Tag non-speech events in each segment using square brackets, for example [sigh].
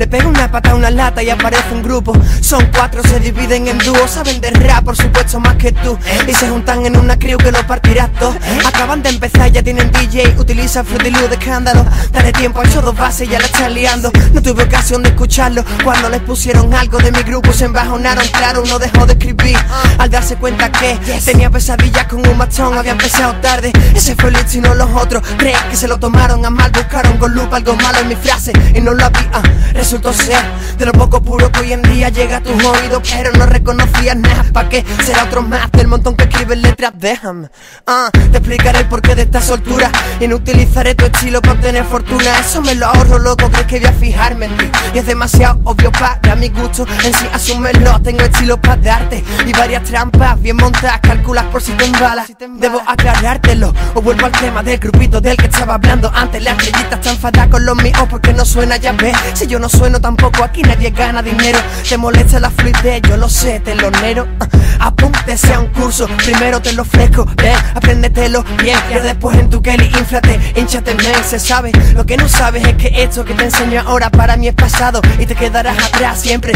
Le pego una pata, una lata y aparece un grupo. Son cuatro, se dividen en dúos, saben de rap, por supuesto más que tú. Y se juntan en una crew que lo partirás todo. Acaban de empezar, ya tienen DJ, utiliza Fruity Loop de escándalo. Dale tiempo a esos dos bases, ya la están liando. No tuve ocasión de escucharlo cuando les pusieron algo de mi grupo, se embajonaron, claro, no dejó de escribir. Al darse cuenta que tenía pesadillas con un machón, había empezado tarde. Ese fue el y no los otros. Tres que se lo tomaron a mal, buscaron con lupa algo malo en mi frase y no lo había. Resultó ser de lo poco puro que hoy en día llega a tus oídos, pero no reconocías nada. ¿Pa' qué? Será otro más del montón que escribe letras. Déjame, ah, te explicaré el porqué de esta soltura. Y no utilizaré tu estilo para obtener fortuna. Eso me lo ahorro, loco. Crees que voy a fijarme en ti. Y es demasiado obvio para mi gusto. En sí, asúmelo. Tengo estilo para darte. Y varias trampas bien montadas. Calculas por si te embalas. Debo aclarártelo. O vuelvo al tema del grupito del que estaba hablando antes. La estrellita está enfadada con los míos porque no suena, ya ves. Si yo no sueno tampoco, aquí nadie gana dinero. Te molesta la fluidez, yo lo sé, telonero. Uh, apúntese a un curso, primero te lo ofrezco, ven, apréndetelo bien. Y después en tu Kelly, inflate, hinchate, men, se sabe. Lo que no sabes es que esto que te enseño ahora para mí es pasado y te quedarás atrás siempre.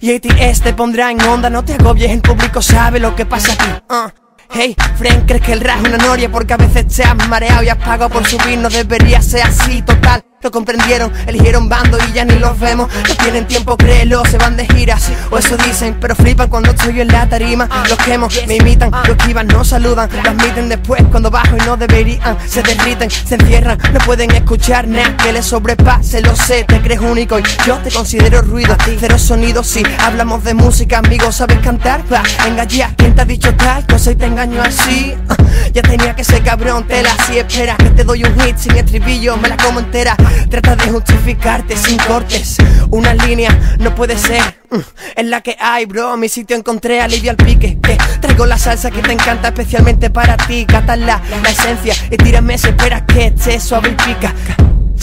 Y ATS te pondrá en onda, no te agobies, el público sabe lo que pasa aquí. Uh. Hey, Frank, ¿crees que el rap es una noria? Porque a veces te has mareado y has pagado por subir No debería ser así, total lo comprendieron, eligieron bando y ya ni los vemos. No tienen tiempo, créelo, se van de gira. O eso dicen, pero flipan cuando estoy en la tarima. Los quemo, me imitan, lo esquivan, no saludan. Lo admiten después cuando bajo y no deberían. Se derriten, se encierran, no pueden escuchar nada que les sobrepase. Lo sé, te crees único y yo te considero ruido. Cero sonido, si hablamos de música, amigo, ¿sabes cantar? Va, venga ya, ¿quién te ha dicho tal cosa y te engaño así? Ya tenía que ser cabrón, tela, si espera que te doy un hit sin estribillo, me la como entera Trata de justificarte sin cortes. Una línea no puede ser. Mm, en la que hay, bro, mi sitio encontré alivio al pique. Que traigo la salsa que te encanta especialmente para ti. Catala la esencia y tírame si esperas que esté suave y pica.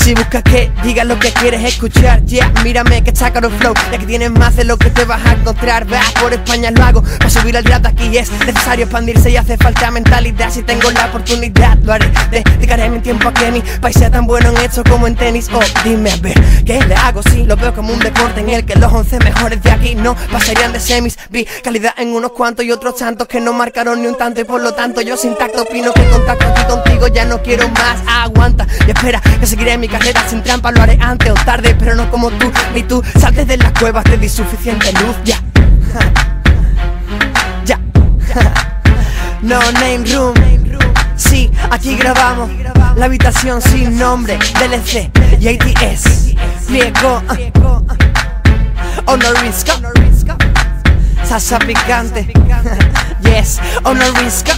Si buscas que diga lo que quieres escuchar, yeah, mírame que está caro flow, ya que tienes más de lo que te vas a encontrar. Va por España lo hago, para subir al rap aquí es necesario expandirse y hace falta mentalidad. Si tengo la oportunidad, lo haré. Dedicaré mi tiempo a que mi país sea tan bueno en esto como en tenis. Oh, dime a ver, ¿qué le hago? Si lo veo como un deporte en el que los 11 mejores de aquí no pasarían de semis. Vi calidad en unos cuantos y otros tantos que no marcaron ni un tanto y por lo tanto yo sin tacto opino que contacto aquí contigo ya no quiero más. Aguanta y espera que seguiré mi carrera sin trampa lo haré antes o tarde Pero no como tú, ni tú Saltes de las cuevas, te di suficiente luz Ya [laughs] Ya [laughs] No name room Sí, aquí grabamos La habitación sin nombre DLC y ATS Pliego Honorisca Sasa picante. [laughs] Yes, Honorisca